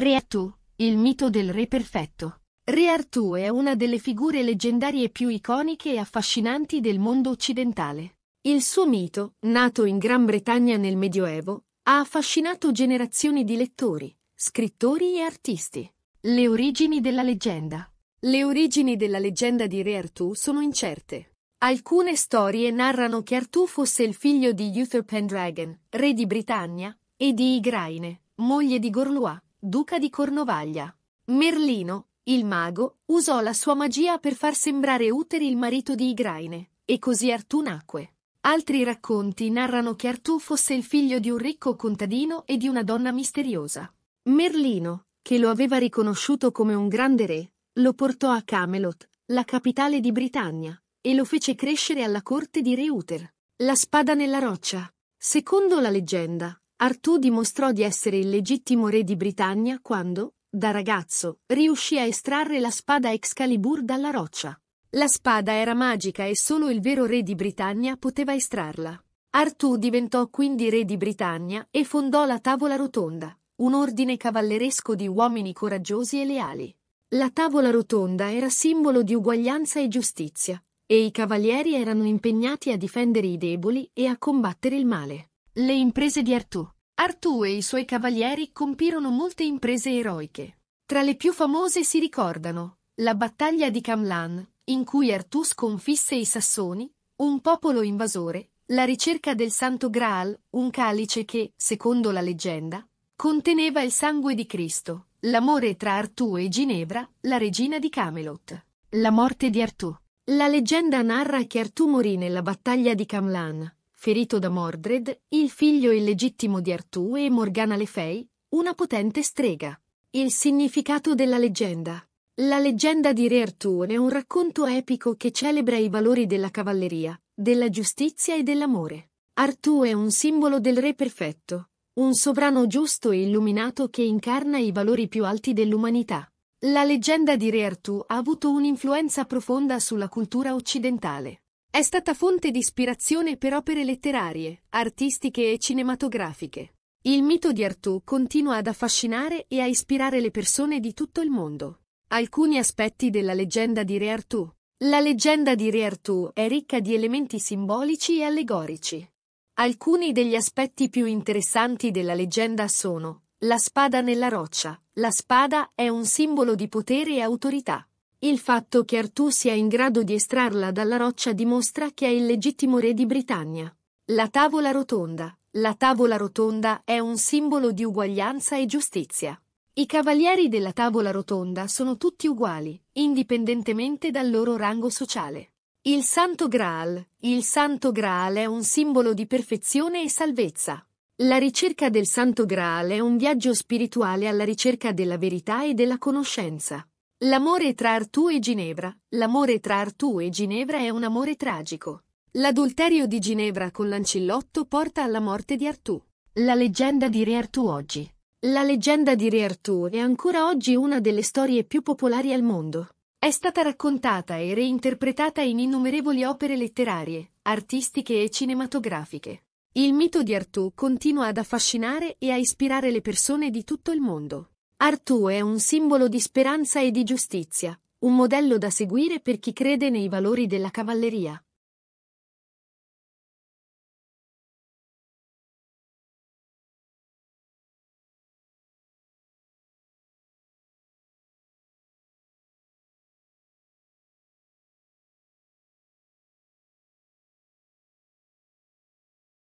Re Artù, il mito del re perfetto. Re Artù è una delle figure leggendarie più iconiche e affascinanti del mondo occidentale. Il suo mito, nato in Gran Bretagna nel Medioevo, ha affascinato generazioni di lettori, scrittori e artisti. Le origini della leggenda. Le origini della leggenda di Re Artù sono incerte. Alcune storie narrano che Artù fosse il figlio di Uther Pendragon, re di Britannia, e di Igraine, moglie di Gorlois, duca di Cornovaglia. Merlino, il mago, usò la sua magia per far sembrare Uther il marito di Igraine, e così Artù nacque. Altri racconti narrano che Artù fosse il figlio di un ricco contadino e di una donna misteriosa. Merlino, che lo aveva riconosciuto come un grande re, lo portò a Camelot, la capitale di Britannia, e lo fece crescere alla corte di Re Uther. La spada nella roccia. Secondo la leggenda, Artù dimostrò di essere il legittimo re di Britannia quando, da ragazzo, riuscì a estrarre la spada Excalibur dalla roccia. La spada era magica e solo il vero re di Britannia poteva estrarla. Artù diventò quindi re di Britannia e fondò la Tavola Rotonda, un ordine cavalleresco di uomini coraggiosi e leali. La Tavola Rotonda era simbolo di uguaglianza e giustizia, e i cavalieri erano impegnati a difendere i deboli e a combattere il male. Le imprese di Artù. Artù e i suoi cavalieri compirono molte imprese eroiche. Tra le più famose si ricordano la battaglia di Camlan, in cui Artù sconfisse i Sassoni, un popolo invasore, la ricerca del Santo Graal, un calice che, secondo la leggenda, conteneva il sangue di Cristo, l'amore tra Artù e Ginevra, la regina di Camelot. La morte di Artù. La leggenda narra che Artù morì nella battaglia di Camlan, ferito da Mordred, il figlio illegittimo di Artù e Morgana Le Fay, una potente strega. Il significato della leggenda. La leggenda di Re Artù è un racconto epico che celebra i valori della cavalleria, della giustizia e dell'amore. Artù è un simbolo del re perfetto, un sovrano giusto e illuminato che incarna i valori più alti dell'umanità. La leggenda di Re Artù ha avuto un'influenza profonda sulla cultura occidentale. È stata fonte di ispirazione per opere letterarie, artistiche e cinematografiche. Il mito di Artù continua ad affascinare e a ispirare le persone di tutto il mondo. Alcuni aspetti della leggenda di Re Artù. La leggenda di Re Artù è ricca di elementi simbolici e allegorici. Alcuni degli aspetti più interessanti della leggenda sono la spada nella roccia. La spada è un simbolo di potere e autorità. Il fatto che Artù sia in grado di estrarla dalla roccia dimostra che è il legittimo re di Britannia. La tavola rotonda. La tavola rotonda è un simbolo di uguaglianza e giustizia. I cavalieri della tavola rotonda sono tutti uguali, indipendentemente dal loro rango sociale. Il Santo Graal. Il Santo Graal è un simbolo di perfezione e salvezza. La ricerca del Santo Graal è un viaggio spirituale alla ricerca della verità e della conoscenza. L'amore tra Artù e Ginevra. L'amore tra Artù e Ginevra è un amore tragico. L'adulterio di Ginevra con Lancillotto porta alla morte di Artù. La leggenda di Re Artù oggi. La leggenda di Re Artù è ancora oggi una delle storie più popolari al mondo. È stata raccontata e reinterpretata in innumerevoli opere letterarie, artistiche e cinematografiche. Il mito di Artù continua ad affascinare e a ispirare le persone di tutto il mondo. Artù è un simbolo di speranza e di giustizia, un modello da seguire per chi crede nei valori della cavalleria.